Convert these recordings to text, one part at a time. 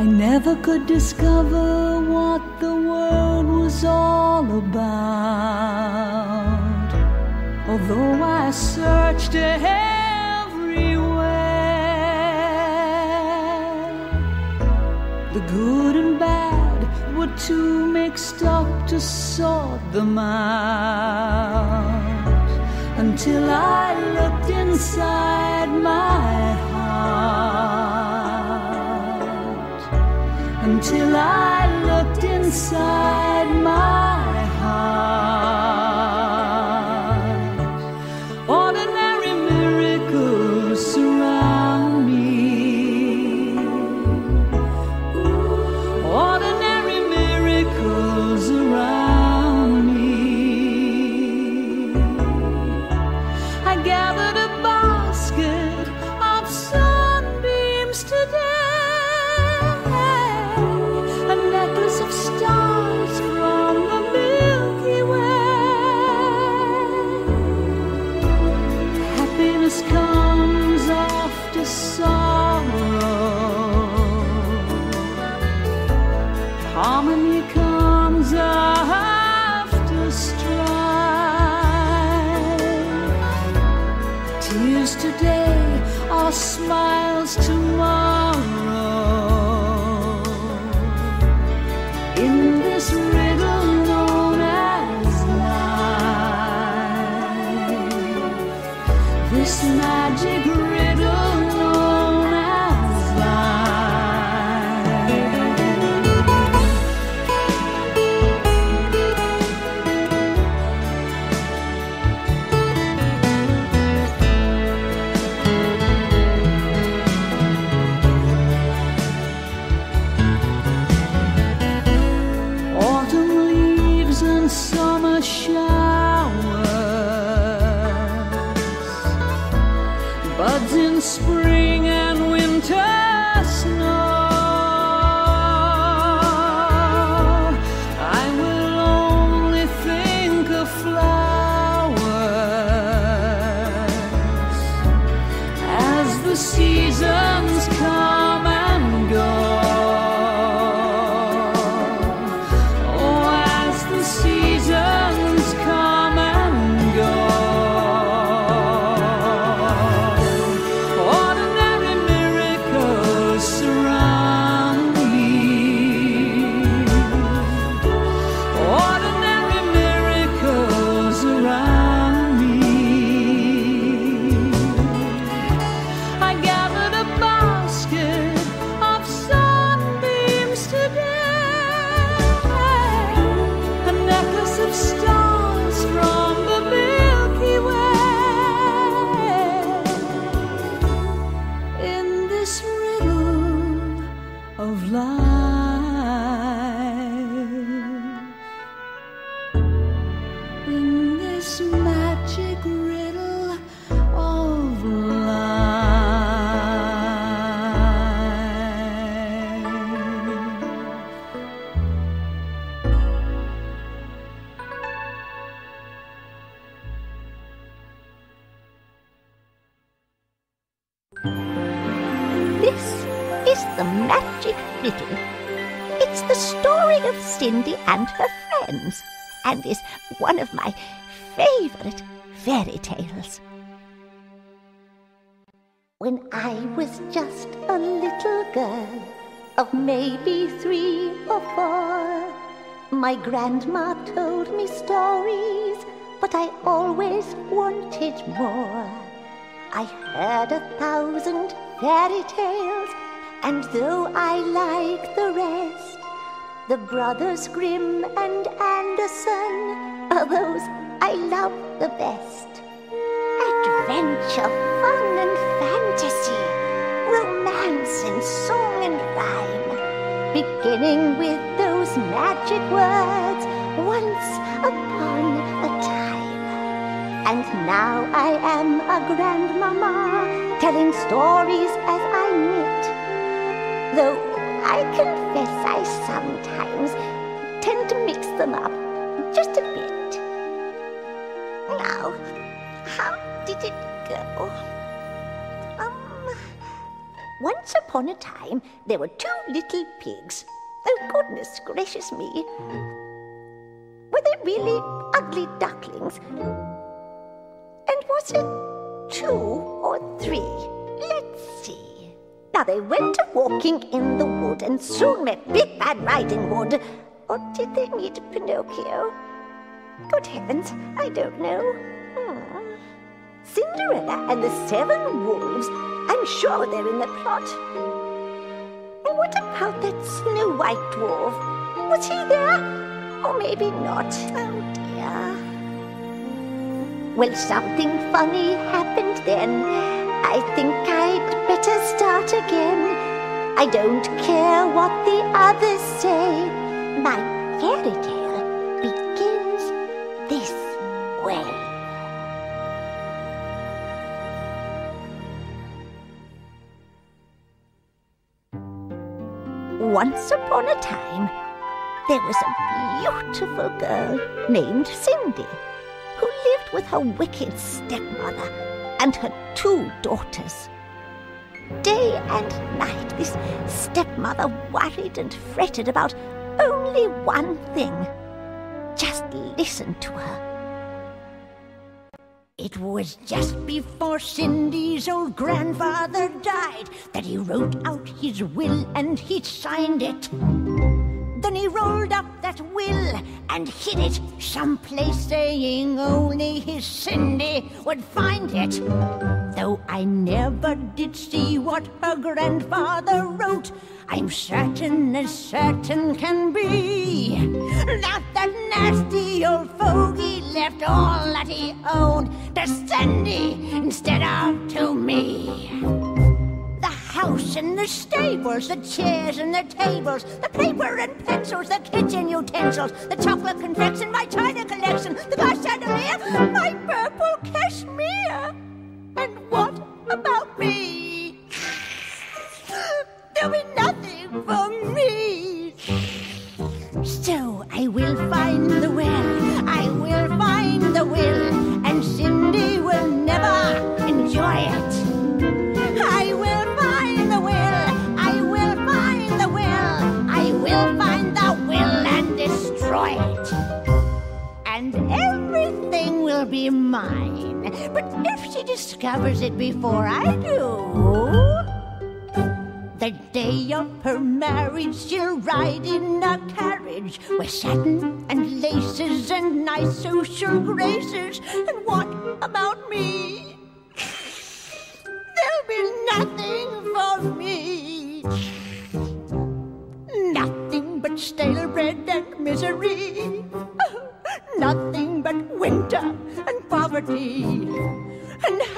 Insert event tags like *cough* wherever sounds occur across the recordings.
I never could discover what the world was all about. Although I searched everywhere, the good and bad were too mixed up to sort them out. Until I looked inside my heart. Until I looked inside my maybe three or four, my grandma told me stories, but I always wanted more. I heard a thousand fairy tales, and though I like the rest, the Brothers Grimm and Andersen are those I love the best. Adventure, fun, and fantasy, romance and song and rhyme, beginning with those magic words, once upon a time. And now I am a grandmama, telling stories as I time, there were two little pigs. Oh, goodness gracious me. Were they really ugly ducklings? And was it two or three? Let's see. Now they went a walking in the wood and soon met Big Bad Riding Hood. Or did they meet Pinocchio? Good heavens, I don't know. Hmm. Cinderella and the Seven Wolves, I'm sure they're in the plot. What about that Snow White dwarf? Was he there? Or maybe not. Oh dear. Well, something funny happened then. I think I'd better start again. I don't care what the others say. My fairy tale Once upon a time, there was a beautiful girl named Cindy who lived with her wicked stepmother and her two daughters. Day and night, this stepmother worried and fretted about only one thing. Just listen to her. It was just before Cindy's old grandfather died that he wrote out his will and he signed it. Then he rolled up that will and hid it someplace, saying only his Cindy would find it. Though I never did see what her grandfather wrote, I'm certain as certain can be that that nasty old fogey left all that he owned to Cindy instead of to me. The house and the stables, the chairs and the tables, the paper and pencils, the kitchen utensils, the chocolate confection, my china collection, the glass chandelier, my purple cashmere. And what about me? There'll be nothing for me. So I will find the will, And everything will be mine. But if she discovers it before I do, the day of her marriage, she'll ride in a carriage with satin and laces and nice social graces. And what about me? There'll be nothing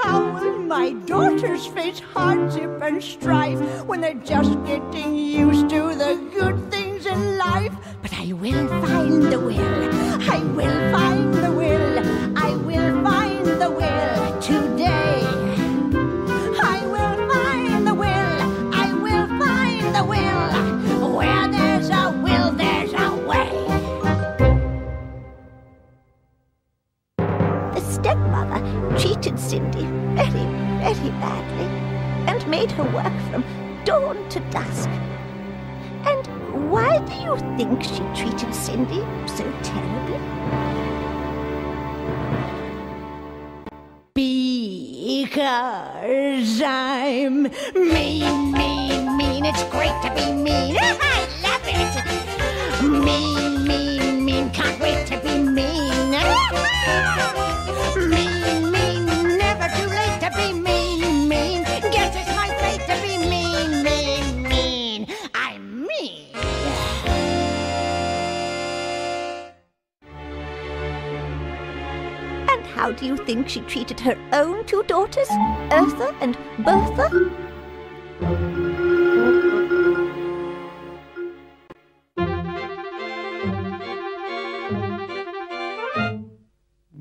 how will my daughters face hardship and strife when they're just getting used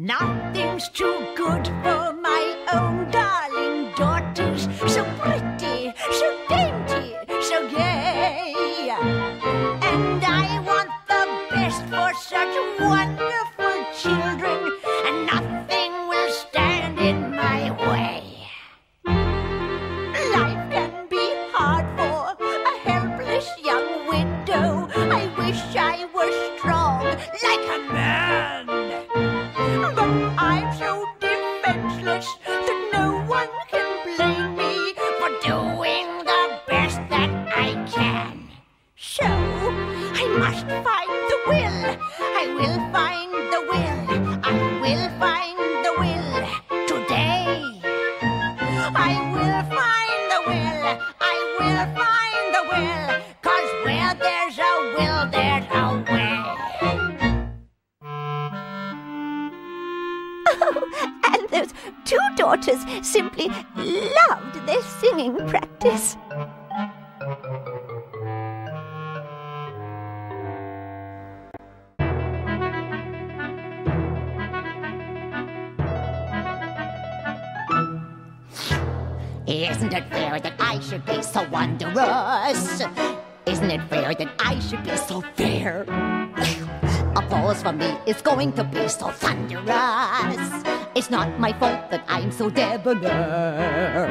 Nothing's too good for my own darling going to be so thunderous. It's not my fault that I'm so debonair.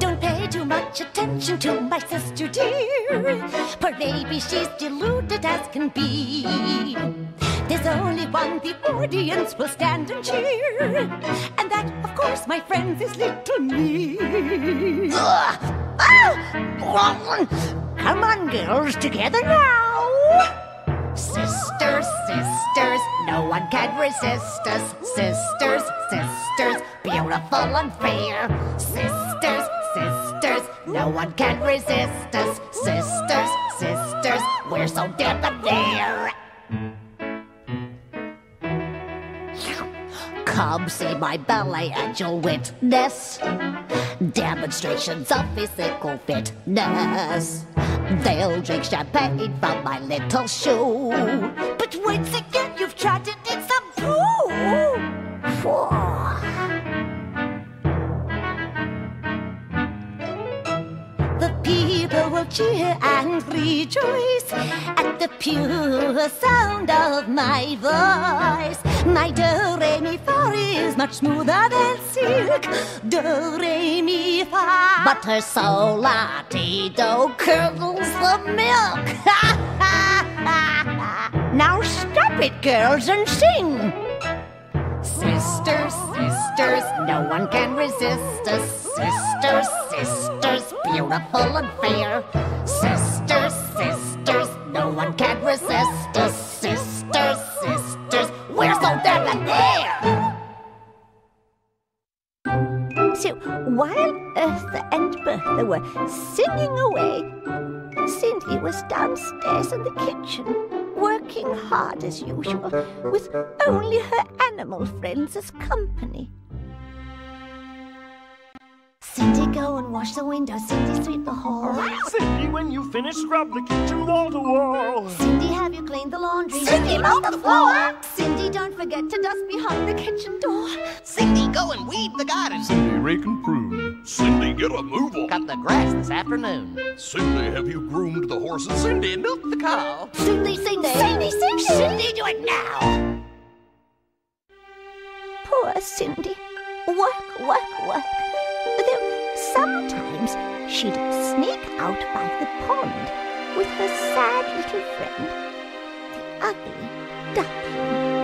Don't pay too much attention to my sister dear. For maybe she's deluded as can be. There's only one the audience will stand and cheer. And that, of course, my friends, is little me. Ah! Come on, girls, together now. Sisters, sisters, no one can resist us. Sisters, sisters, beautiful and fair. Sisters, sisters, no one can resist us. Sisters, sisters, we're so debonair. Come see my ballet and you'll witness demonstrations of physical fitness. They'll drink champagne from my little shoe. But once again, you've tried to in some poo. People will cheer and rejoice at the pure sound of my voice. My do re mi fa is much smoother than silk. Do re mi fa, but her sol do curdles the milk. *laughs* now stop it, girls, and sing. Sisters, sisters, no one can resist us. Sisters, sisters, beautiful and fair. Sisters, sisters, no one can resist us. Sisters, sisters, we're so debonair. So while Eartha and Bertha were singing away, Cindy was downstairs in the kitchen, working hard as usual, with only her animal friends as company. Cindy, go and wash the window. Cindy, sweep the hall. Cindy, when you finish, scrub the kitchen wall to wall. Cindy, have you cleaned the laundry? Cindy, mop the floor. Cindy, don't forget to dust behind the kitchen door. Cindy, go and weed the garden. Cindy, rake and prune. Cindy, get a move on. Cut the grass this afternoon. Cindy, have you groomed the horses? Cindy, milk the cow. Cindy, Cindy. Cindy, Cindy, Cindy, do it now. Poor Cindy. Work, work, work. Though sometimes she'd sneak out by the pond with her sad little friend, the ugly duckling.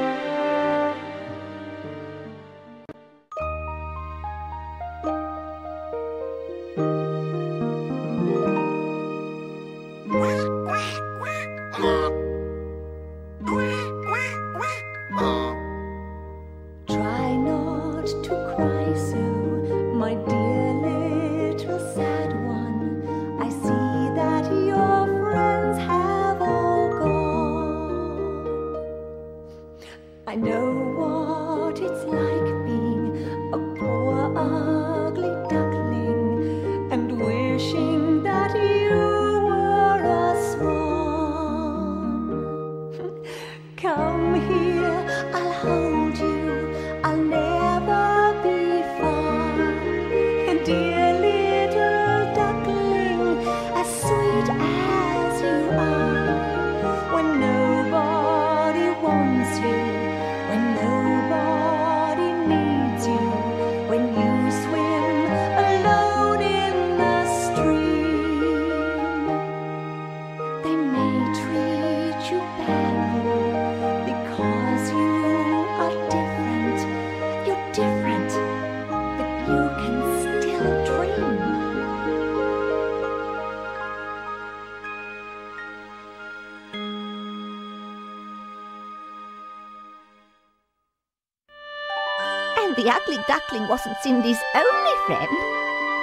Duckling wasn't Cindy's only friend.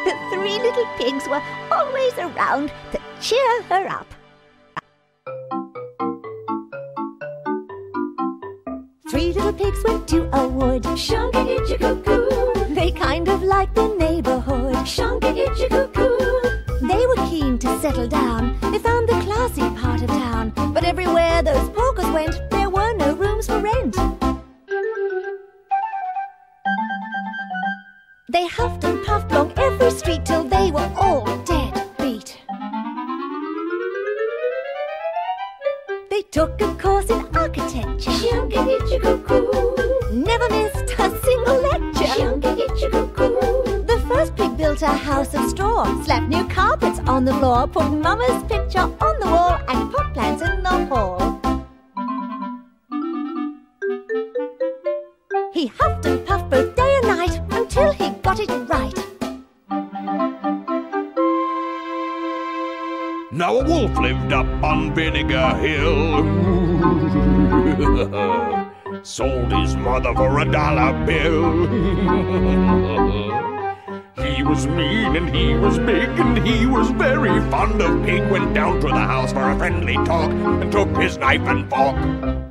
The three little pigs were always around to cheer her up. Three little pigs went to a wood. They kind of liked the neighborhood. They were keen to settle down. They found the classy part of town. But everywhere those porkers went, took a course in architecture. Never missed a single lecture. The first pig built a house of straw, slapped new carpets on the floor, put Mama's picture on the wall, and pot plants in the hall. A wolf lived up on Vinegar Hill. *laughs* Sold his mother for a dollar bill. *laughs* he was mean and he was big and he was very fond of pig. Went down to the house for a friendly talk and took his knife and fork.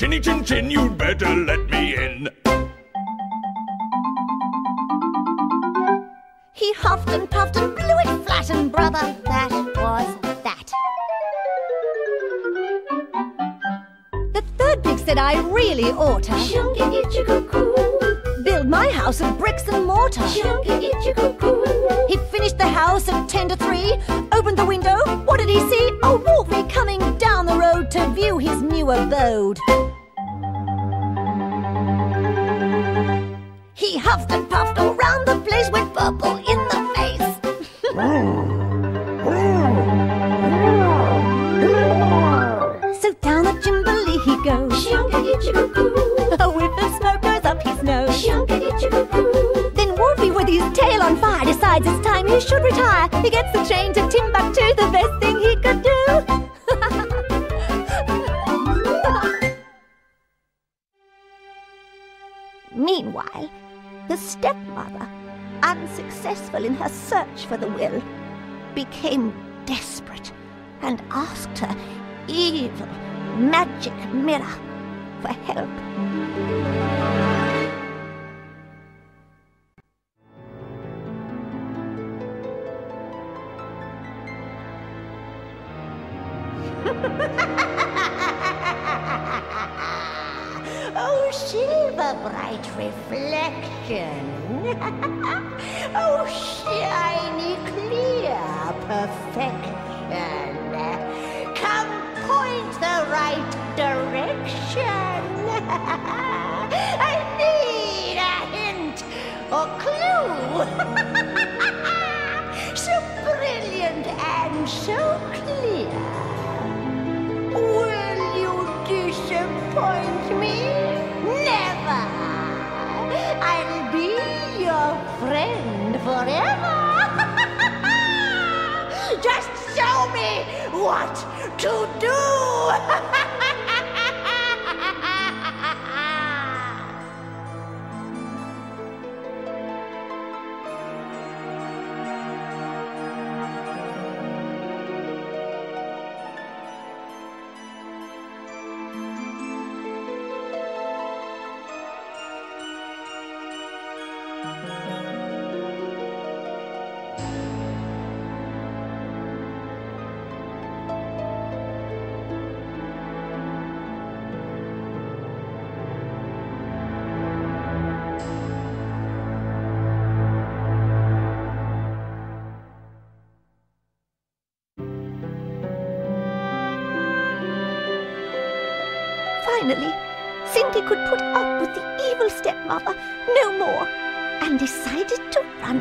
Chinny chin chin, you'd better let me in. He huffed and puffed and blew it flat, and brother, that was that. The third pig said I really ought to build my house of bricks and mortar. He finished the house at ten to three, opened the window. What did he see? A Wolfie coming down the road to view his new abode. Huffed and puffed all round the place, went purple in the face. so down the chimbley he goes. A whiff of smoke goes up his nose. Then Wolfie, with his tail on fire, decides it's time he should retire. He gets the train to Timbuktu, the best thing unsuccessful in her search for the will, became desperate and asked her evil magic mirror for help. *laughs* Oh, silver bright reflection. *laughs* forever! *laughs* Just show me what to do! *laughs*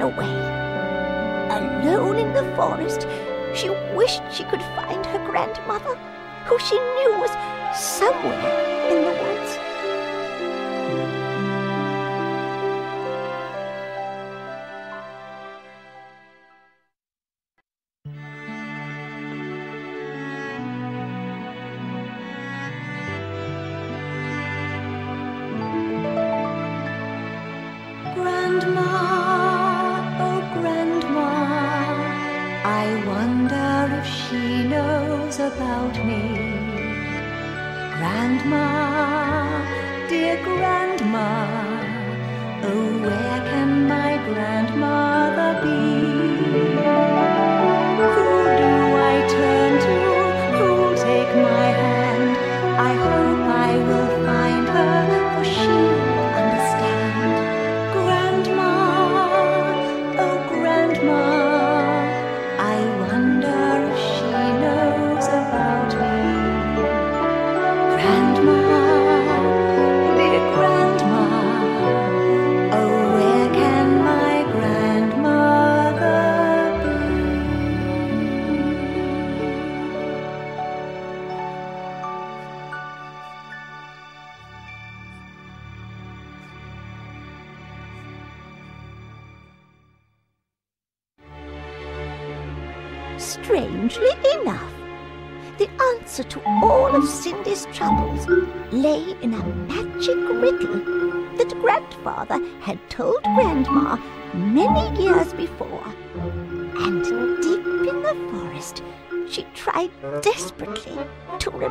away. Alone in the forest, she wished she could find her grandmother, who she knew was somewhere I wonder if she knows about me. Grandma, dear Grandma, oh where can my grandmother be?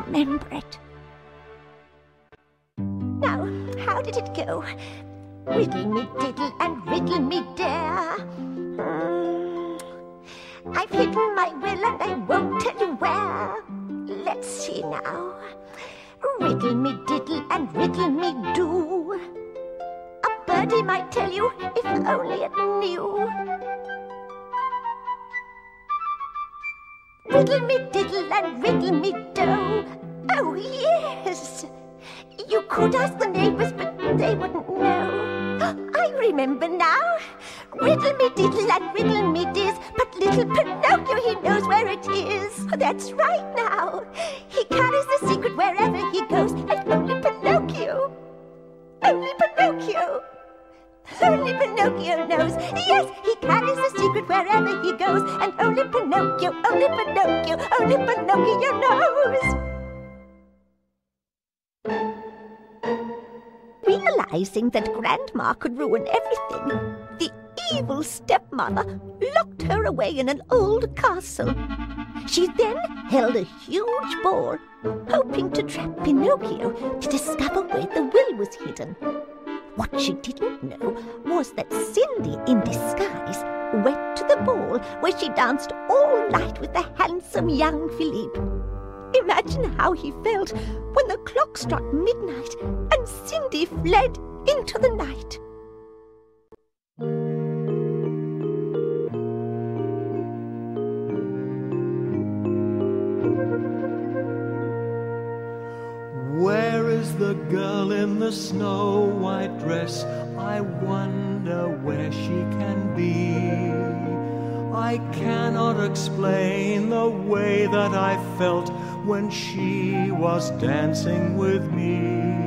Remember it. Now, how did it go? Riddle me diddle and riddle me dare. Hmm. I've hidden my will and I won't tell you where. Let's see now. Riddle me diddle and riddle me do. A birdie might tell you if only it knew. Riddle me diddle and riddle me do. Oh, yes. You could ask the neighbors, but they wouldn't know. I remember now. Riddle me diddle and riddle me diz, but little Pinocchio, he knows where it is. That's right now. He carries the secret wherever he goes, and only Pinocchio, only Pinocchio, only Pinocchio knows. Yes, he carries the secret wherever he goes, and only Pinocchio, only Pinocchio, only Pinocchio knows. Realizing that Grandma could ruin everything, the evil stepmother locked her away in an old castle. She then held a huge ball, hoping to trap Pinocchio to discover where the will was hidden. What she didn't know was that Cindy, in disguise, went to the ball where she danced all night with the handsome young Philippe. Imagine how he felt when the clock struck midnight and Cindy fled into the night. The girl in the snow white dress? I wonder where she can be. I cannot explain the way that I felt when she was dancing with me.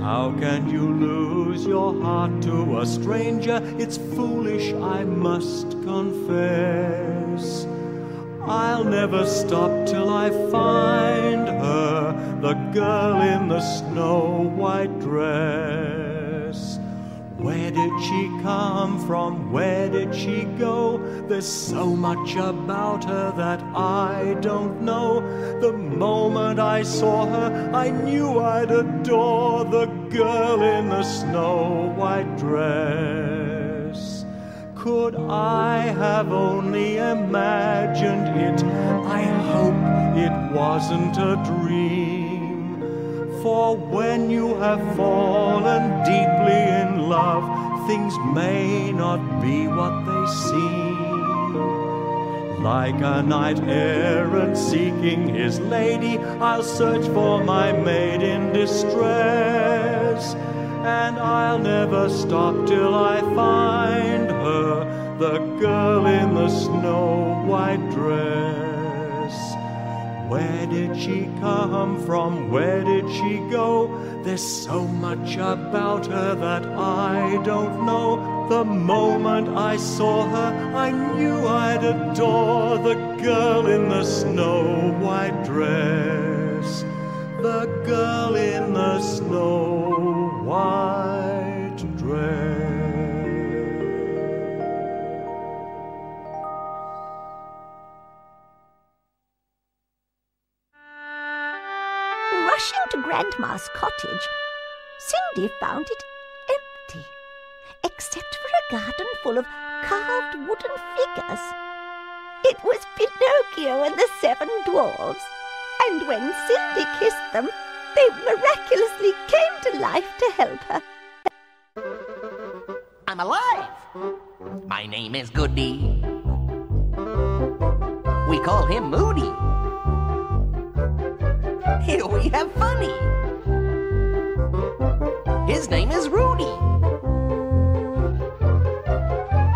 How can you lose your heart to a stranger? It's foolish, I must confess. I'll never stop till I find her, the girl in the snow white dress. Where did she come from? Where did she go? There's so much about her that I don't know. The moment I saw her, I knew I'd adore the girl in the snow white dress. Could I have only imagined it? I hope it wasn't a dream. For when you have fallen deeply in love, things may not be what they seem. Like a knight errant seeking his lady, I'll search for my maid in distress. And I'll never stop till I find her, the girl in the snow white dress. Where did she come from? Where did she go? There's so much about her that I don't know. The moment I saw her, I knew I'd adore the girl in the snow white dress. The girl in the snow white dress. Rushing to Grandma's cottage, Cindy found it empty, except for a garden full of carved wooden figures. It was Pinocchio and the seven dwarfs, and when Cindy kissed them, they miraculously came to life to help her. I'm alive. My name is Goody. We call him Moody. Here we have Funny. His name is Rudy.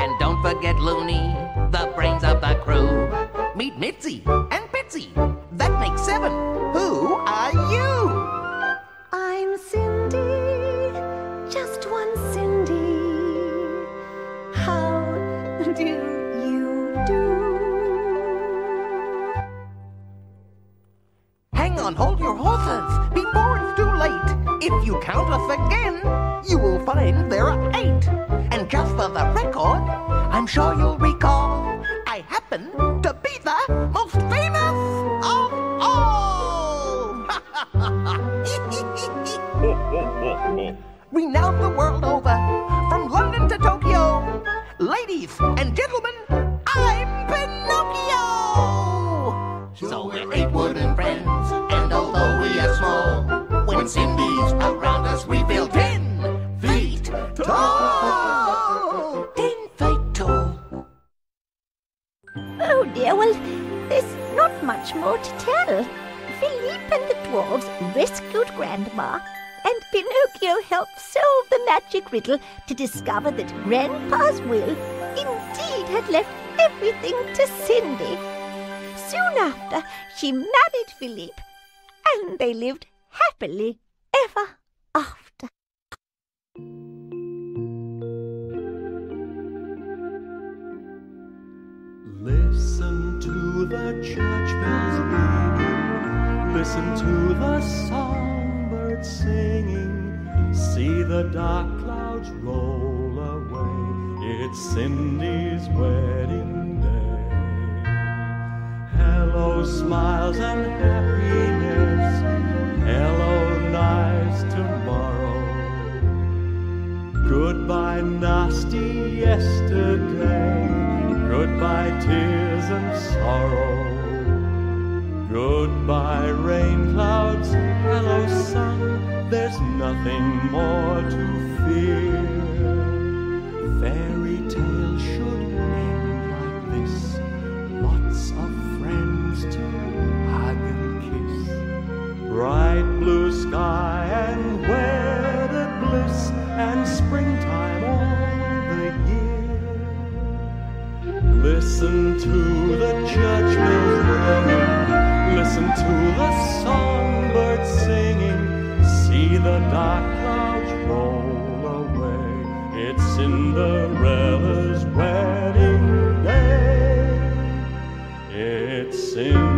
And don't forget Looney, the brains of the crew. Meet Mitzi and Bitsy. That makes seven. Who are you? I'm Cindy, just one Cindy. How do you do? Hang on, hold your horses before it's too late. If you count us again, you will find there are eight. And just for the record, I'm sure you'll recall I happen to be the most Renowned the world over, from London to Tokyo. Ladies and gentlemen, I'm Pinocchio! So we're eight wooden friends, and although we are small, when Cindy's around us, we feel ten feet tall. Ten feet tall. Oh dear, well, there's not much more to tell. Philippe and the dwarfs rescued Grandma, and Pinocchio helped solve the magic riddle to discover that Grandpa's will indeed had left everything to Cindy. Soon after, she married Philippe, and they lived happily ever after. Listen to the church bells ringing. Listen to the singing. See the dark clouds roll away. It's Cindy's wedding day. Hello, smiles and happiness. Hello, nice tomorrow. Goodbye, nasty yesterday. Goodbye, tears and sorrow. Goodbye, rain clouds. Hello, sun. There's nothing more to fear. Fairy tale should end like this. Lots of friends to hug and kiss. Bright blue sky and wedded bliss and springtime all the year. Listen to the church bells ringing. Listen to the songbirds singing. See the dark clouds roll away. It's Cinderella's wedding day. It's Cindy's